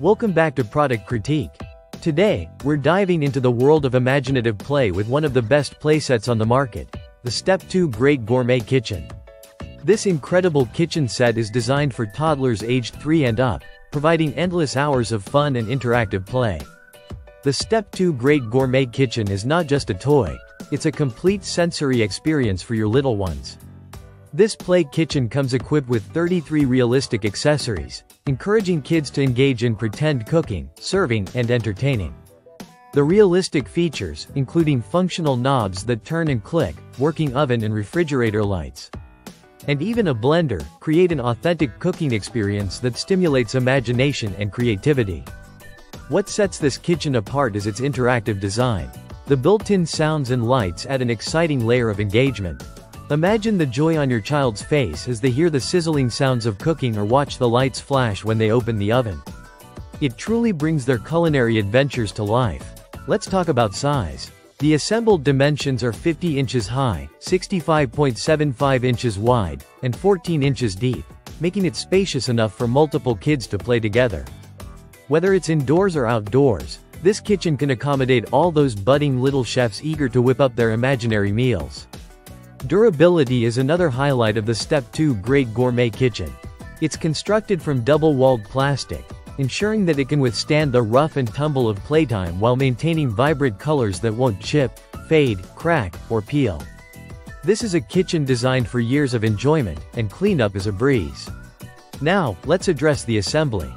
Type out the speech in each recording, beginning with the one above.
Welcome back to Product Critique. Today, we're diving into the world of imaginative play with one of the best playsets on the market, the Step 2 Great Gourmet Kitchen. This incredible kitchen set is designed for toddlers aged 3 and up, providing endless hours of fun and interactive play. The Step 2 Great Gourmet Kitchen is not just a toy, it's a complete sensory experience for your little ones. This play kitchen comes equipped with 33 realistic accessories, encouraging kids to engage in pretend cooking, serving, and entertaining. The realistic features, including functional knobs that turn and click, working oven and refrigerator lights, and even a blender, create an authentic cooking experience that stimulates imagination and creativity. What sets this kitchen apart is its interactive design. The built-in sounds and lights add an exciting layer of engagement, Imagine the joy on your child's face as they hear the sizzling sounds of cooking or watch the lights flash when they open the oven. It truly brings their culinary adventures to life. Let's talk about size. The assembled dimensions are 50 inches high, 65.75 inches wide, and 14 inches deep, making it spacious enough for multiple kids to play together. Whether it's indoors or outdoors, this kitchen can accommodate all those budding little chefs eager to whip up their imaginary meals. Durability is another highlight of the Step 2 Great Gourmet Kitchen. It's constructed from double-walled plastic, ensuring that it can withstand the rough and tumble of playtime while maintaining vibrant colors that won't chip, fade, crack, or peel. This is a kitchen designed for years of enjoyment, and cleanup is a breeze. Now, let's address the assembly.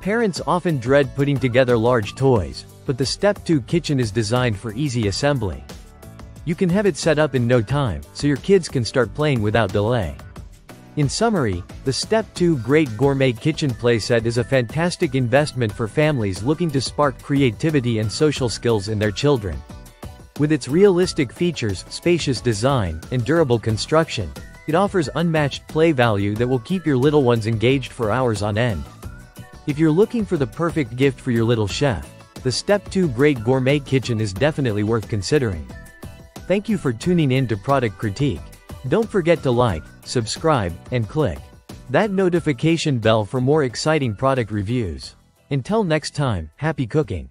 Parents often dread putting together large toys, but the Step 2 kitchen is designed for easy assembly. You can have it set up in no time, so your kids can start playing without delay. In summary, the Step 2 Great Gourmet Kitchen Playset is a fantastic investment for families looking to spark creativity and social skills in their children. With its realistic features, spacious design, and durable construction, it offers unmatched play value that will keep your little ones engaged for hours on end. If you're looking for the perfect gift for your little chef, the Step 2 Great Gourmet Kitchen is definitely worth considering. Thank you for tuning in to Product Critique. Don't forget to like, subscribe, and click that notification bell for more exciting product reviews. Until next time, happy cooking.